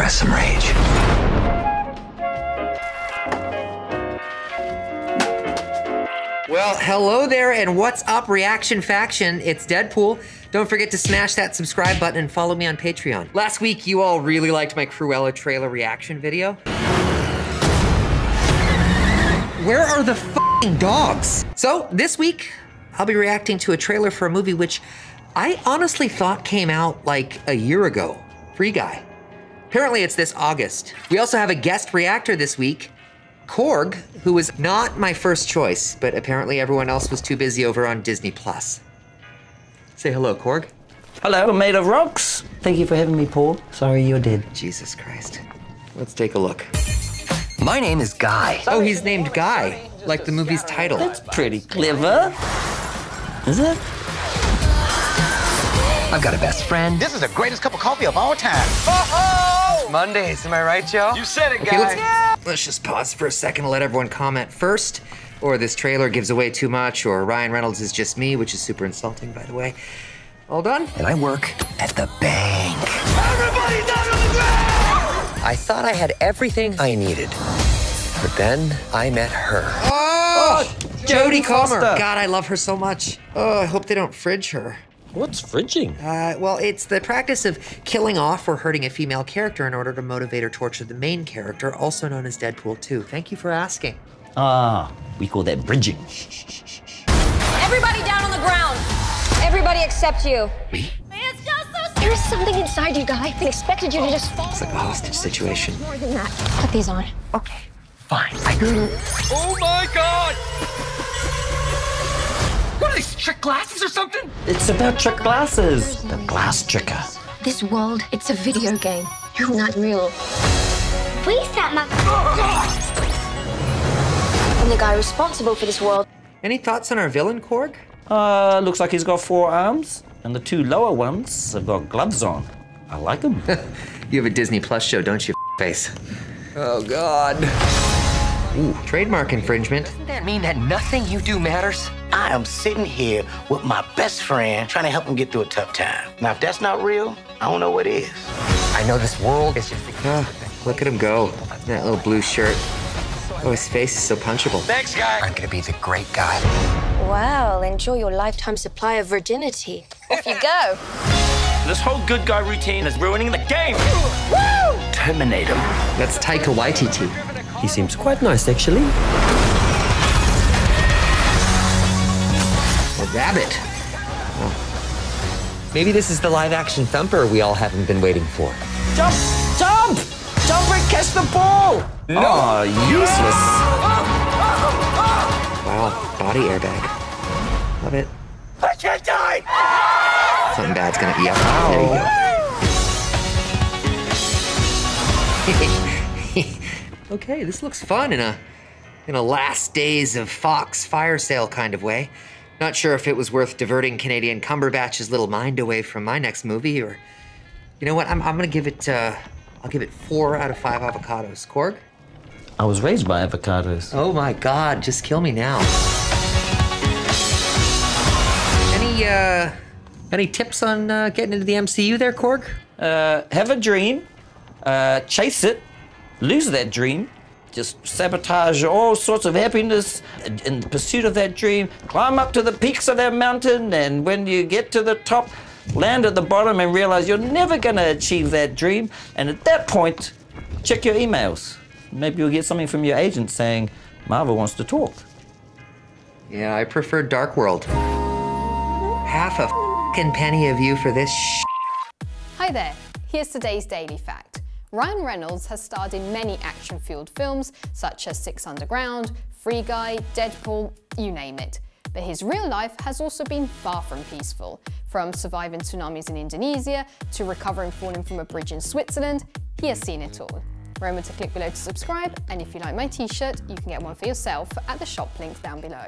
express some rage. Well, hello there, and what's up, Reaction Faction? It's Deadpool. Don't forget to smash that subscribe button and follow me on Patreon. Last week, you all really liked my Cruella trailer reaction video. Where are the dogs? So, this week, I'll be reacting to a trailer for a movie which I honestly thought came out like a year ago Free Guy. Apparently, it's this August. We also have a guest reactor this week. Korg, who was not my first choice, but apparently everyone else was too busy over on Disney Plus. Say hello, Korg. Hello, I'm made of rocks. Thank you for having me, Paul. Sorry you're dead. Jesus Christ. Let's take a look. My name is Guy. Oh, he's named Guy, like the movie's title. That's pretty clever. Is it? I've got a best friend. This is the greatest cup of coffee of all time. Mondays, am I right, Joe? You said it, guys. Okay, let's, let's just pause for a second and let everyone comment first. Or this trailer gives away too much, or Ryan Reynolds is just me, which is super insulting, by the way. All done? And I work at the bank. Everybody down on the ground! I thought I had everything I needed. But then I met her. Oh! oh Jodie Comer. God, I love her so much. Oh, I hope they don't fridge her. What's fridging? Uh, well, it's the practice of killing off or hurting a female character in order to motivate or torture the main character, also known as Deadpool 2. Thank you for asking. Ah, we call that bridging. Everybody down on the ground. Everybody except you. Me? It's just so There is something inside you, Guy. I expected you to just fall. It's like a hostage situation. More than that. Put these on. Okay, fine. I do. Oh my god! What are these trick glasses or something? It's about trick glasses. The glass tricker. This world, it's a video game. You're not real. We set my I'm the guy responsible for this world. Any thoughts on our villain, Korg? Uh, looks like he's got four arms, and the two lower ones have got gloves on. I like them. You have a Disney Plus show, don't you, face? Oh, God. Ooh, trademark infringement. Doesn't that mean that nothing you do matters? I am sitting here with my best friend trying to help him get through a tough time. Now, if that's not real, I don't know what is. I know this world is just a Ah, look at him go. That little blue shirt. Oh, his face is so punchable. Thanks, guy. I'm gonna be the great guy. Well, enjoy your lifetime supply of virginity. Off you go. This whole good guy routine is ruining the game. Woo! Terminate him. That's Taika Waititi. he seems quite nice, actually. Rabbit. Oh. Maybe this is the live action thumper we all haven't been waiting for. Jump! Jump! Jump and catch the ball! No! Oh, useless. Wow, body airbag. Love it. I can't die! Something bad's gonna be up. There you go. okay, this looks fun in a in a last days of Fox fire sale kind of way. Not sure if it was worth diverting Canadian Cumberbatch's little mind away from my next movie, or you know what? I'm, I'm gonna give it. Uh, I'll give it four out of five avocados. Korg. I was raised by avocados. Oh my God! Just kill me now. Any uh, any tips on uh, getting into the MCU there, Korg? Uh, have a dream, uh, chase it, lose that dream, just sabotage all sorts of happiness in pursuit of that dream, climb up to the peaks of that mountain, and when you get to the top, land at the bottom and realize you're never going to achieve that dream. And at that point, check your emails. Maybe you'll get something from your agent saying, Marvel wants to talk. Yeah, I prefer Dark World. Half a fing penny of you for this sh- Hi there, here's today's Daily Fact. Ryan Reynolds has starred in many action filled films such as Six Underground, Free Guy, Deadpool, you name it. But his real life has also been far from peaceful. From surviving tsunamis in Indonesia to recovering falling from a bridge in Switzerland, he has seen it all. Remember to click below to subscribe, and if you like my t shirt, you can get one for yourself at the shop link down below.